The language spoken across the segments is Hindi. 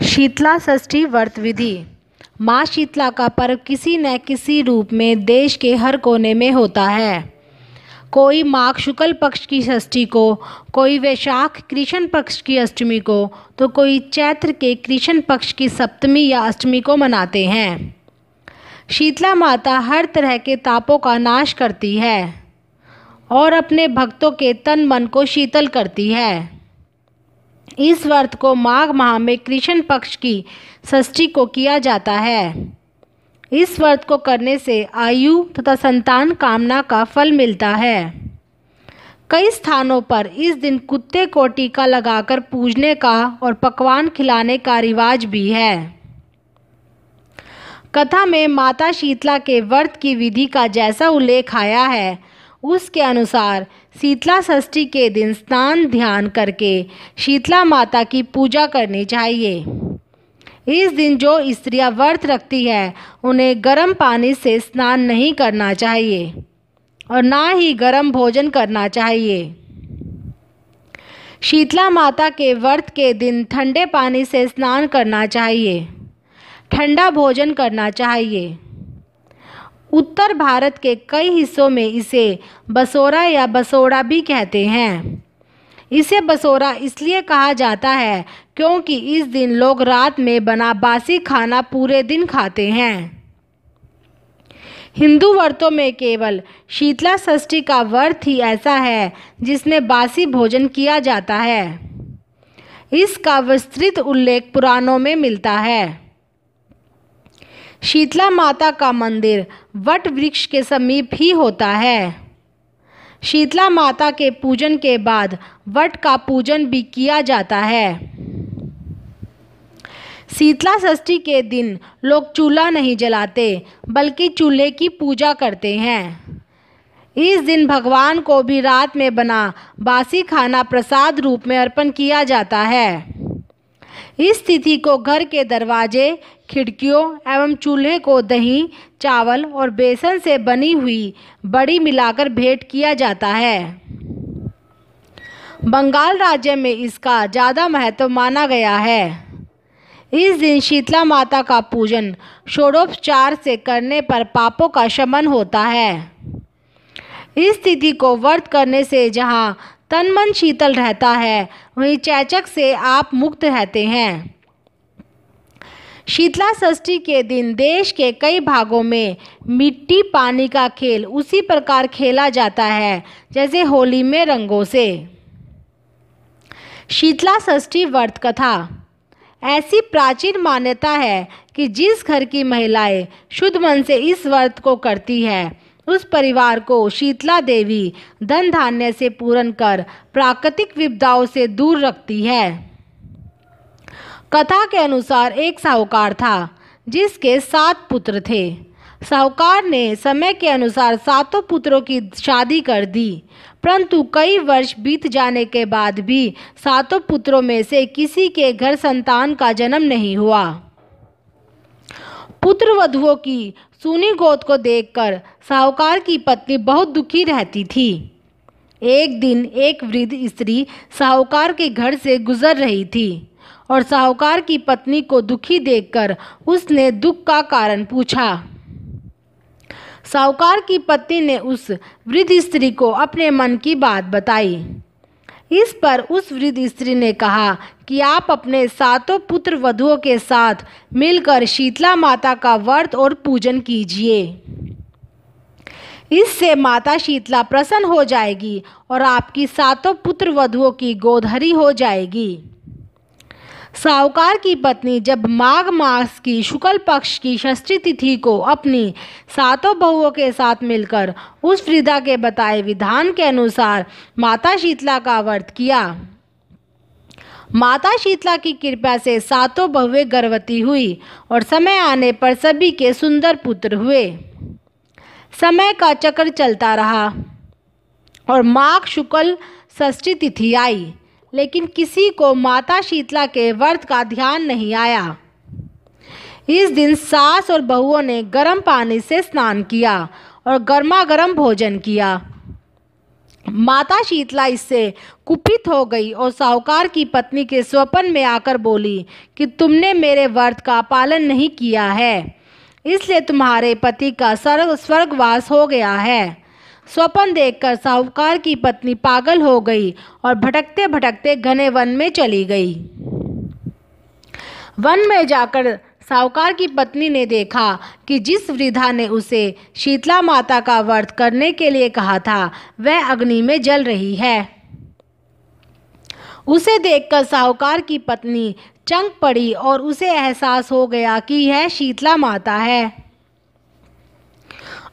शीतला षष्ठी व्रत विधि। माँ शीतला का पर्व किसी न किसी रूप में देश के हर कोने में होता है। कोई माघ शुक्ल पक्ष की षष्ठी को, कोई वैशाख कृष्ण पक्ष की अष्टमी को तो कोई चैत्र के कृष्ण पक्ष की सप्तमी या अष्टमी को मनाते हैं। शीतला माता हर तरह के तापों का नाश करती है और अपने भक्तों के तन मन को शीतल करती है। इस व्रत को माघ माह में कृष्ण पक्ष की षष्ठी को किया जाता है। इस व्रत को करने से आयु तथा संतान कामना का फल मिलता है। कई स्थानों पर इस दिन कुत्ते को टीका लगाकर पूजने का और पकवान खिलाने का रिवाज भी है। कथा में माता शीतला के व्रत की विधि का जैसा उल्लेख आया है, उसके अनुसार शीतला षष्ठी के दिन स्नान ध्यान करके शीतला माता की पूजा करनी चाहिए। इस दिन जो स्त्रियाँ व्रत रखती है, उन्हें गर्म पानी से स्नान नहीं करना चाहिए और ना ही गर्म भोजन करना चाहिए। शीतला माता के व्रत के दिन ठंडे पानी से स्नान करना चाहिए, ठंडा भोजन करना चाहिए। उत्तर भारत के कई हिस्सों में इसे बसोरा या बसोड़ा भी कहते हैं। इसे बसोरा इसलिए कहा जाता है क्योंकि इस दिन लोग रात में बना बासी खाना पूरे दिन खाते हैं। हिंदू व्रतों में केवल शीतला षष्ठी का व्रत ही ऐसा है जिसमें बासी भोजन किया जाता है। इसका विस्तृत उल्लेख पुराणों में मिलता है। शीतला माता का मंदिर वट वृक्ष के समीप ही होता है। शीतला माता के पूजन के बाद वट का पूजन भी किया जाता है। शीतला षष्ठी के दिन लोग चूल्हा नहीं जलाते, बल्कि चूल्हे की पूजा करते हैं। इस दिन भगवान को भी रात में बना बासी खाना प्रसाद रूप में अर्पण किया जाता है। इस तिथि को घर के दरवाजे खिड़कियों एवं चूल्हे को दही, चावल और बेसन से बनी हुई बड़ी मिलाकर भेंट किया जाता है। बंगाल राज्य में इसका ज़्यादा महत्व माना गया है। इस दिन शीतला माता का पूजन षोडोपचार से करने पर पापों का शमन होता है। इस तिथि को व्रत करने से जहाँ तन मन शीतल रहता है, वहीं चैचक से आप मुक्त रहते हैं। शीतला षष्ठी के दिन देश के कई भागों में मिट्टी पानी का खेल उसी प्रकार खेला जाता है, जैसे होली में रंगों से। शीतला षष्ठी व्रत कथा ऐसी प्राचीन मान्यता है कि जिस घर की महिलाएँ शुद्ध मन से इस व्रत को करती है, उस परिवार को शीतला देवी धन धान्य से पूर्ण कर प्राकृतिक विपदाओं से दूर रखती है। कथा के अनुसार एक साहूकार था, जिसके सात पुत्र थे। साहूकार ने समय के अनुसार सातों पुत्रों की शादी कर दी, परंतु कई वर्ष बीत जाने के बाद भी सातों पुत्रों में से किसी के घर संतान का जन्म नहीं हुआ। पुत्र वधुओं की सुनी गोद को देखकर साहूकार की पत्नी बहुत दुखी रहती थी। एक दिन एक वृद्ध स्त्री साहूकार के घर से गुजर रही थी। और साहूकार की पत्नी को दुखी देखकर उसने दुख का कारण पूछा। साहूकार की पत्नी ने उस वृद्ध स्त्री को अपने मन की बात बताई। इस पर उस वृद्ध स्त्री ने कहा कि आप अपने सातों पुत्र वधुओं के साथ मिलकर शीतला माता का व्रत और पूजन कीजिए। इससे माता शीतला प्रसन्न हो जाएगी और आपकी सातों पुत्र वधुओं की गोधरी हो जाएगी। साहूकार की पत्नी जब माघ मास की शुक्ल पक्ष की षष्ठी तिथि को अपनी सातों बहुओं के साथ मिलकर उस वृद्धा के बताए विधान के अनुसार माता शीतला का व्रत किया। माता शीतला की कृपा से सातों बहुएँ गर्भवती हुई और समय आने पर सभी के सुंदर पुत्र हुए। समय का चक्र चलता रहा और माघ शुक्ल षष्ठी तिथि आई। लेकिन किसी को माता शीतला के व्रत का ध्यान नहीं आया। इस दिन सास और बहुओं ने गर्म पानी से स्नान किया और गर्मा गर्म भोजन किया। माता शीतला इससे कुपित हो गई और साहूकार की पत्नी के स्वप्न में आकर बोली कि तुमने मेरे व्रत का पालन नहीं किया है, इसलिए तुम्हारे पति का स्वर्ग स्वर्गवास हो गया है। स्वप्न देखकर साहूकार की पत्नी पागल हो गई और भटकते भटकते घने वन में चली गई। वन में जाकर साहूकार की पत्नी ने देखा कि जिस वृद्धा ने उसे शीतला माता का व्रत करने के लिए कहा था, वह अग्नि में जल रही है। उसे देखकर साहूकार की पत्नी चंक पड़ी और उसे एहसास हो गया कि यह शीतला माता है।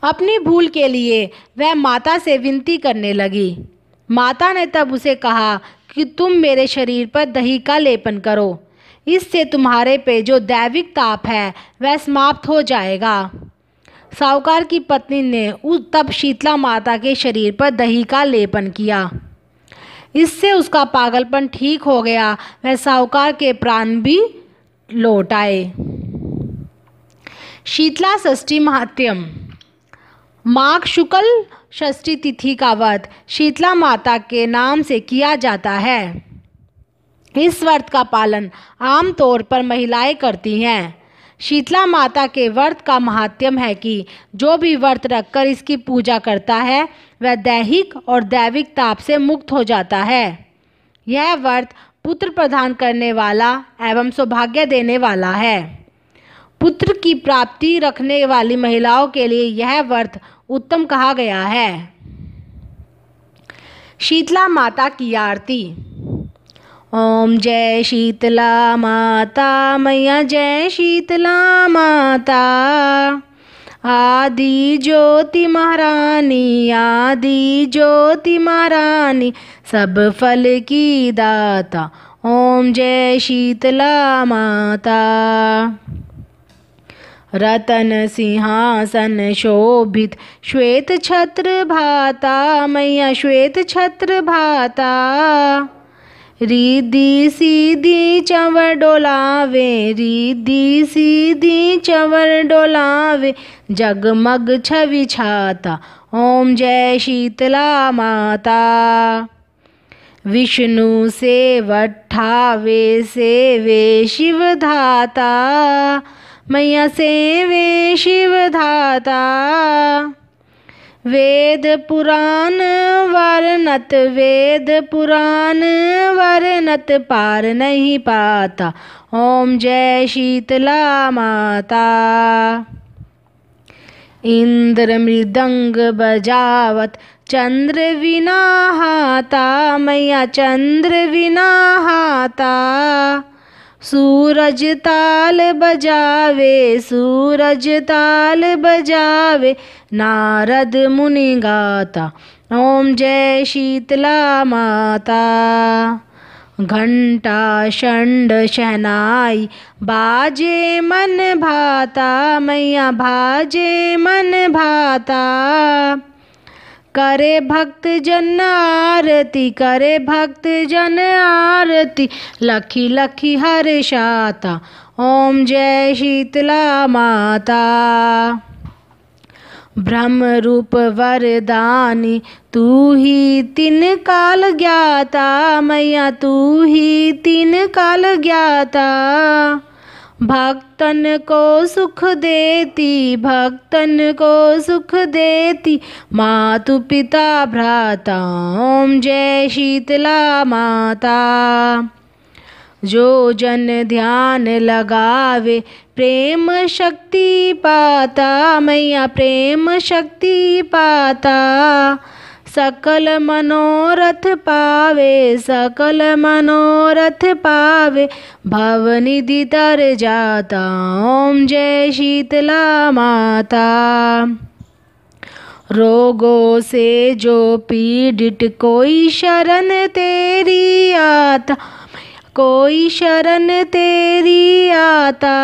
अपनी भूल के लिए वह माता से विनती करने लगी। माता ने तब उसे कहा कि तुम मेरे शरीर पर दही का लेपन करो। इससे तुम्हारे पे जो दैविक ताप है, वह समाप्त हो जाएगा। साहूकार की पत्नी ने उस तब शीतला माता के शरीर पर दही का लेपन किया। इससे उसका पागलपन ठीक हो गया। वह साहूकार के प्राण भी लौट आए। शीतला षष्ठी महात्यम माघ शुक्ल षष्ठी तिथि का व्रत शीतला माता के नाम से किया जाता है। इस व्रत का पालन आमतौर पर महिलाएँ करती हैं। शीतला माता के व्रत का महात्म है कि जो भी व्रत रखकर इसकी पूजा करता है, वह दैहिक और दैविक ताप से मुक्त हो जाता है। यह व्रत पुत्र प्रदान करने वाला एवं सौभाग्य देने वाला है। पुत्र की प्राप्ति रखने वाली महिलाओं के लिए यह व्रत उत्तम कहा गया है। शीतला माता की आरती। ओम जय शीतला माता, मैया जय शीतला माता। आदि ज्योति महारानी, आदि ज्योति महारानी, सब फल की दाता। ओम जय शीतला माता। रतन सिंहासन शोभित श्वेत छत्र भाता, मैया श्वेत छत्र भाता। रिद्धि सीधी चंवर डोलावे, रिद्धि सीधी चंवर डोलावे, जगमग छवि छाता, ओम जय शीतला माता। विष्णु से वठावे सेवे शिव धाता। मैया सेवे शिव धाता वेद पुराण वर्णत, वेद पुराण वर्णत पार नहीं पाता। ओम जय शीतला माता। इंद्र मृदंग बजावत, चंद्र विना हाता। मैया चंद्र विना हाता। सूरज ताल बजावे, सूरज ताल बजावे, नारद मुनि गाता, ओम जय शीतला माता। घंटा शंड शहनाई बाजे मन भाता, मैया भाजे मन भाता। करे भक्त जन आरती, करे भक्त जन आरती। लखी लखी हर शाता, ओम जय शीतला माता। ब्रह्म रूप वरदानी, तू ही तीन काल ज्ञाता, मैया तू ही तीन काल ज्ञाता। भक्तन को सुख देती, भक्तन को सुख देती। मातु पिता भ्राता ओम जय शीतला माता। जो जन ध्यान लगावे, प्रेम शक्ति पाता, मैया प्रेम शक्ति पाता। सकल मनोरथ पावे, सकल मनोरथ पावे। भवनिधि तर जाता, ओम जय शीतला माता। रोगों से जो पीड़ित, कोई शरण तेरी आता, कोई शरण तेरी आता।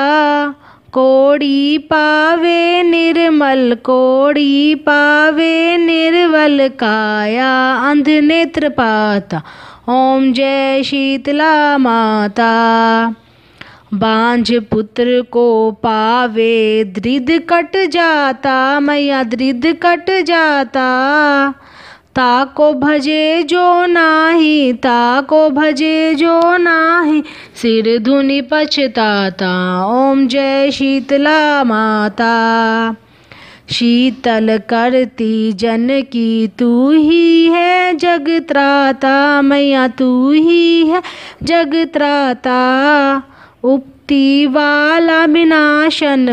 कोड़ी पावे निर्मल, कोड़ी पावे निर्वल, काया अंध नेत्र पाता। ओम जय शीतला माता। बांझ पुत्र को पावे दृद कट जाता, मैया दृद कट जाता। ताको भजे जो नाही, ताको भजे जो नाही, सिर धुनि पछताता, ओम जय शीतला माता। शीतल करती जन की तू ही है, जगत्राता मैया तू ही है, जगत्राता। उपती वाला विनाशन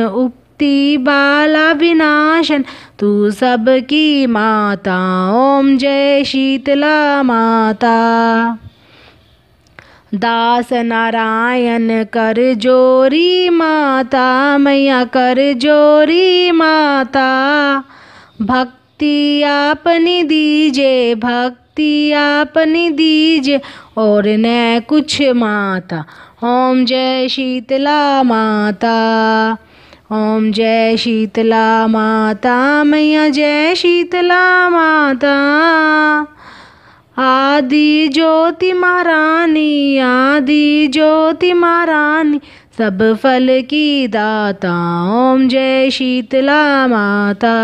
उपती वाला विनाशन तू सबकी माता। ओम जय शीतला माता। दास नारायण कर जोरी माता, मैया कर जोरी माता। भक्ति आपनी दीजे, भक्ति आपनी दीजे, और न कुछ माता। ओम जय शीतला माता। ओम जय शीतला माता, मैया जय शीतला माता। आदि ज्योति महारानी, आदि ज्योति महारानी, सब फल की दाता। ओम जय शीतला माता।